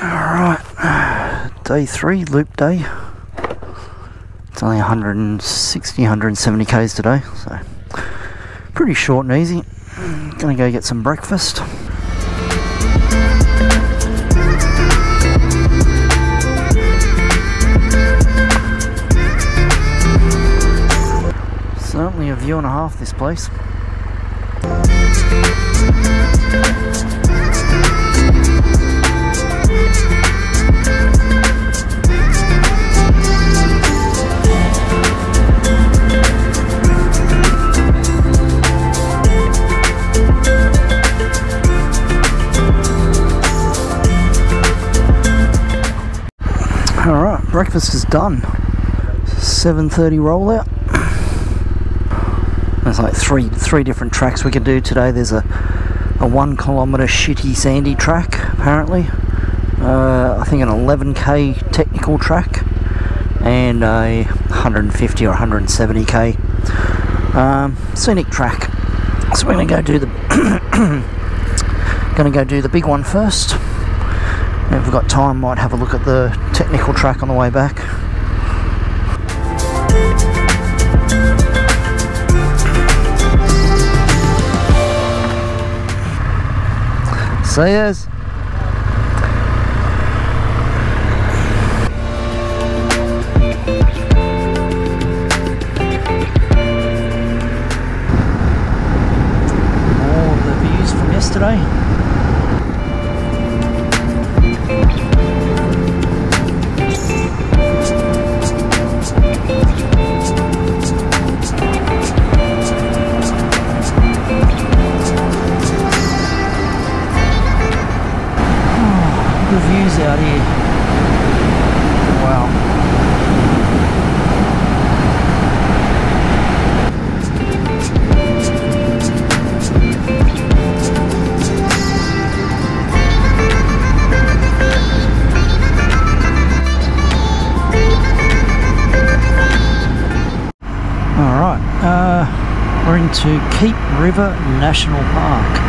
Alright, day three, loop day. It's only 160, 170 k's today, so pretty short and easy. Gonna go get some breakfast. Certainly a view and a half this place. Done. 7.30 rollout. There's like three three different tracks we can do today. There's a, a one kilometre shitty sandy track apparently. Uh, I think an 11k technical track and a 150 or 170k um, scenic track. So we're gonna go do the gonna go do the big one first. If we've got time, might have a look at the technical track on the way back. Sayers. Into Keep River National Park.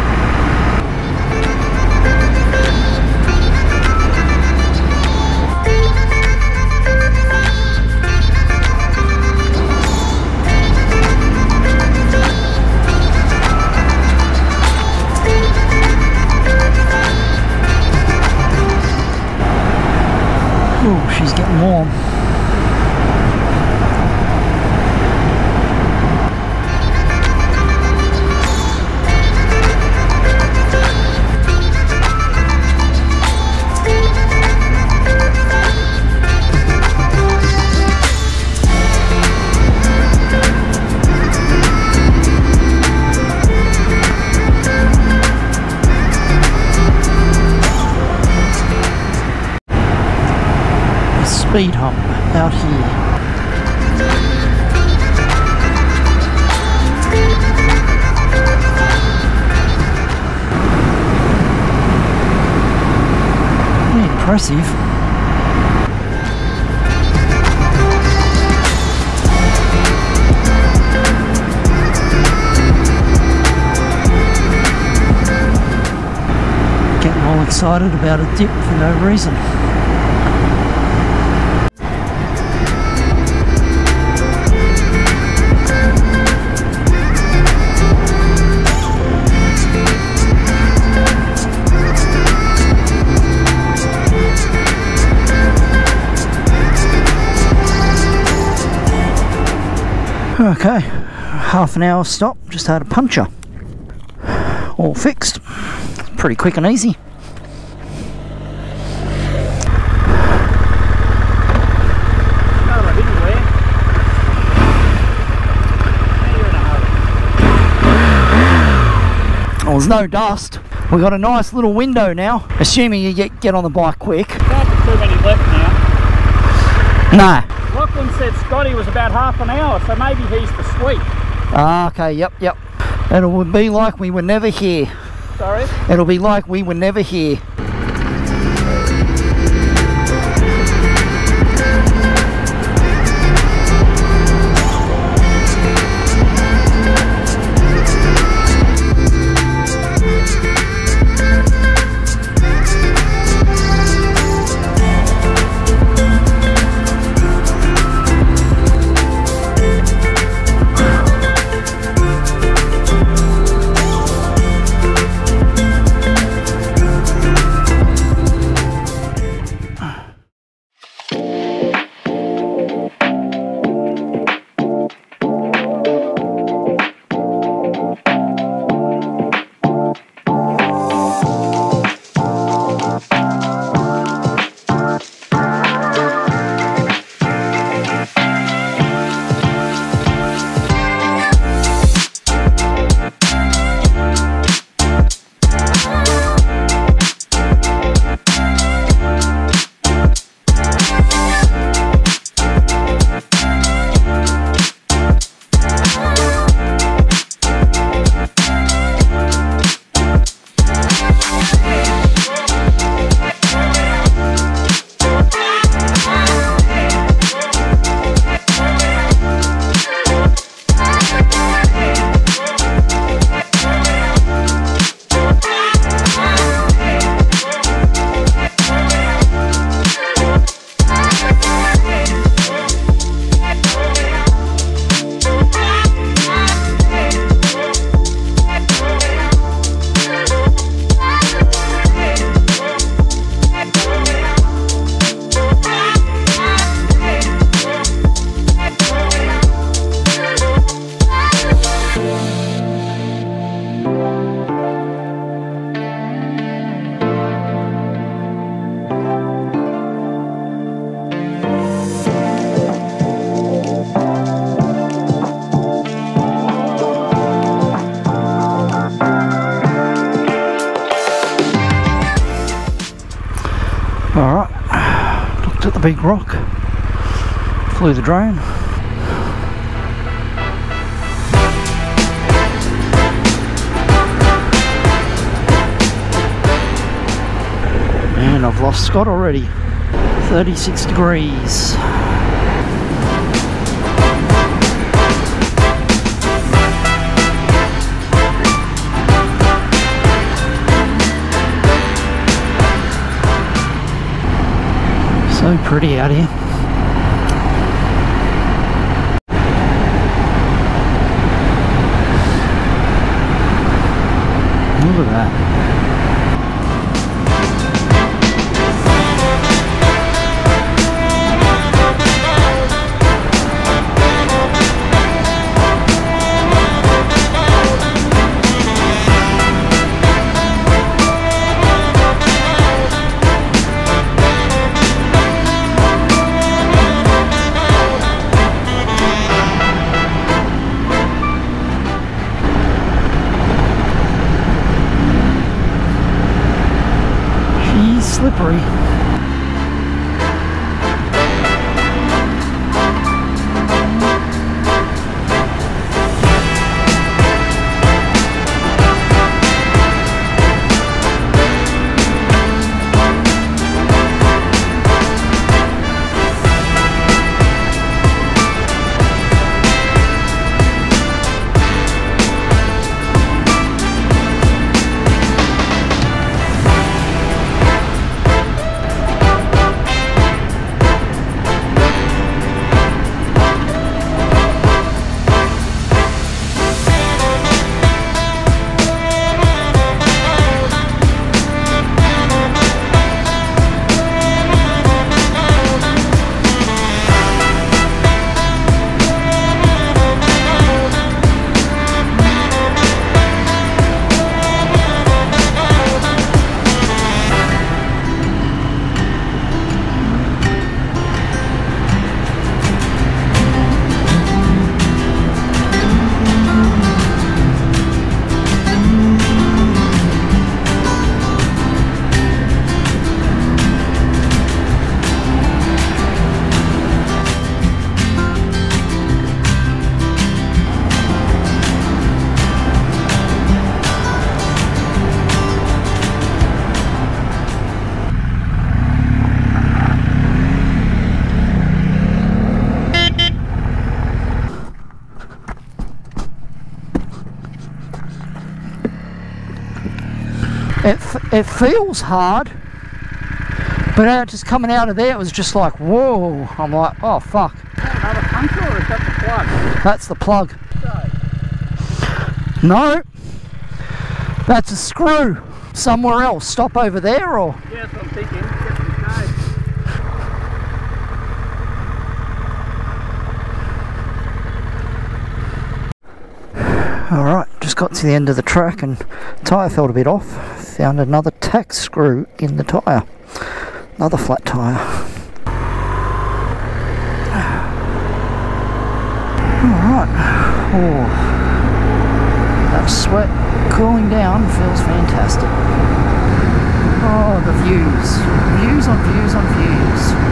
Speed hump out here. Impressive. Getting all excited about a dip for no reason. Okay, half an hour stop, just had a puncture. All fixed. Pretty quick and easy. Well, there's no dust. We've got a nice little window now, assuming you get, get on the bike quick. Can't too many left now. No. Lachlan said Scotty was about half an hour, so maybe he's the sweep. Ah, okay, yep, yep. And it'll be like we were never here. Sorry? It'll be like we were never here. Big rock. Flew the drone. And I've lost Scott already. 36 degrees. Pretty out here. Slippery. It, it feels hard, but uh, just coming out of there, it was just like, whoa. I'm like, oh fuck, Another puncture or is that the plug? that's the plug. No, that's a screw somewhere else. Stop over there or. Yeah, that's what I'm thinking. Alright, just got to the end of the track and tyre felt a bit off. Found another tack screw in the tyre. Another flat tyre. Alright. Oh. That sweat cooling down feels fantastic. Oh, the views. Views on views on views.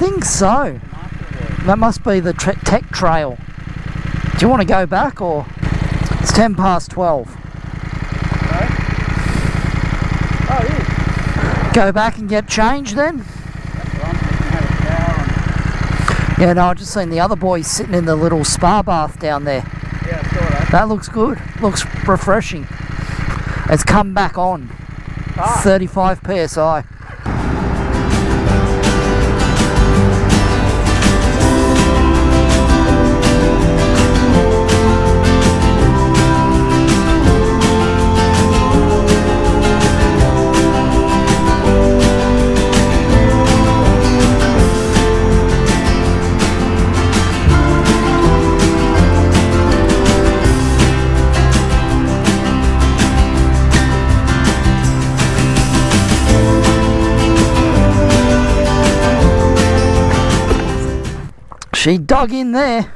Think so. That must be the tech trail. Do you want to go back or? It's 10 past 12. Oh, yeah. Go back and get changed then? That's what I'm thinking. Have a shower and- Yeah, no, I just seen the other boys sitting in the little spa bath down there. Yeah, I saw that. That looks good. Looks refreshing. It's come back on. Ah. 35 psi. She dug in there.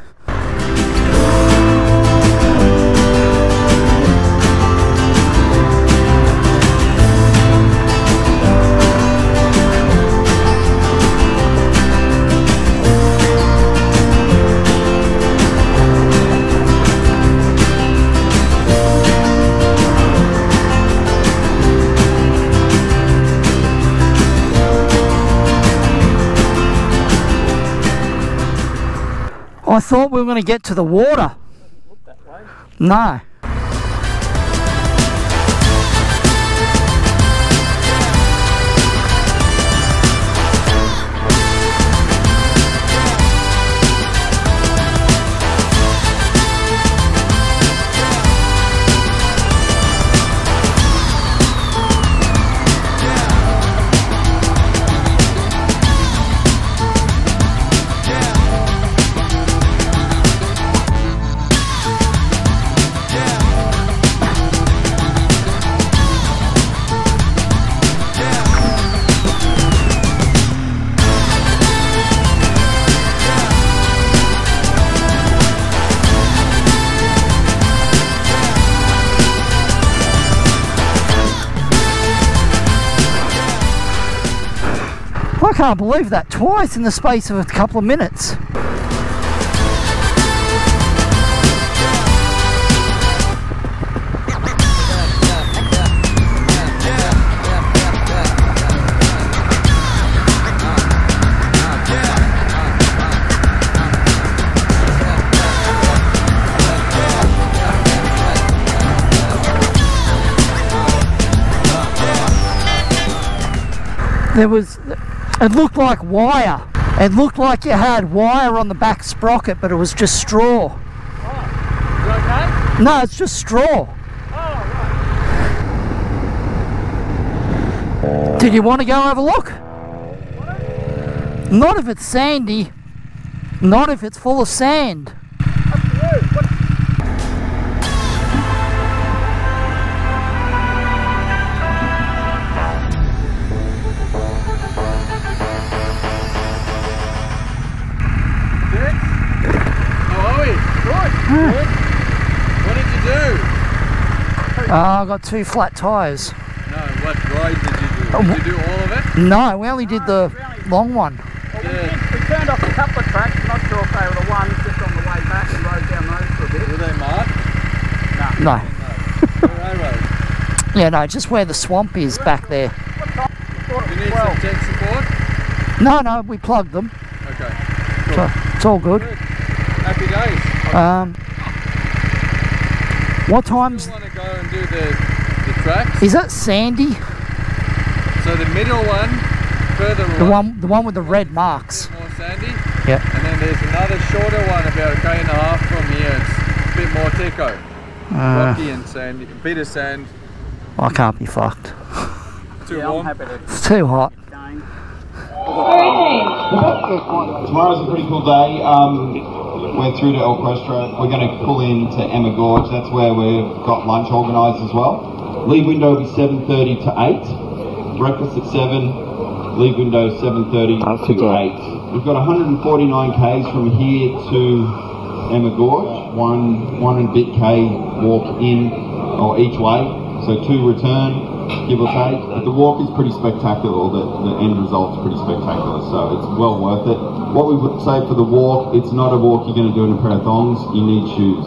Thought we were going to get to the water. No. Can't believe that twice in the space of a couple of minutes. There was, it looked like wire. It looked like you had wire on the back sprocket, but it was just straw. Oh, you okay? No, it's just straw. Oh, Did you want to go have a look? Not if it's sandy. Not if it's full of sand. Up to you. Uh, I got two flat tyres. No, what ride did you do? Oh, Did you do all of it? No, we only did the long one. Well, we, Yeah. did- we turned off a couple of tracks. Not sure if they were the ones just on the way back and rode down those for a bit. Were they marked? No. No. Where are they? Yeah, no, just where the swamp is back there. What time? I thought You it need 12. some tech support? No, no, we plugged them. Okay. So it's all good. Good. Happy days. Um, what You time's want to go and do the, the tracks? is that Sandy? So the middle one, further The right, one, the one with the red marks. a more sandy. Yep. And then there's another shorter one about a k and a half from here. It's a bit more teco. Uh, Rocky and sandy, a bit of sand. I can't be fucked. Too Yeah, I'm warm. happy to It's too hot. change. Tomorrow's a pretty cool day. Um, we're through to El Questro. We're going to pull into Emma Gorge. That's where we've got lunch organised as well. Leave window will be 7.30 to 8. Breakfast at 7. Leave window 7.30 to 8. We've got 149 k's from here to Emma Gorge. One, one and bit k walk in or each way. So two return give or take. But the walk is pretty spectacular, the, the end result's pretty spectacular, so it's well worth it. What we would say for the walk, it's not a walk you're going to do in a pair of thongs, you need shoes.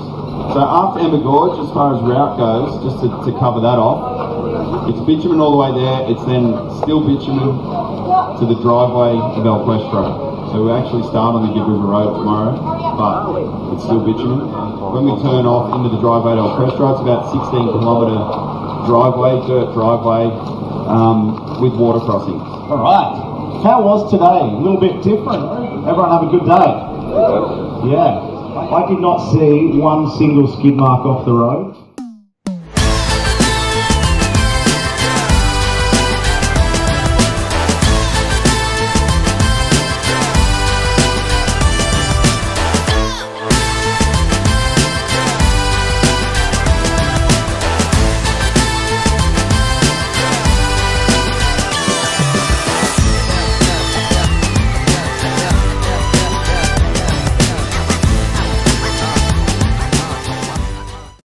So after Emma Gorge, as far as route goes, just to, to cover that off, it's bitumen all the way there, it's then still bitumen to the driveway of El Questro. So we actually start on the Gibb River Road tomorrow, but it's still bitumen. When we turn off into the driveway at El Questro, it's about 16 kilometre driveway, dirt driveway, um, with water crossings. All right. How was today? A little bit different. Everyone have a good day. Yeah. I did not see one single skid mark off the road.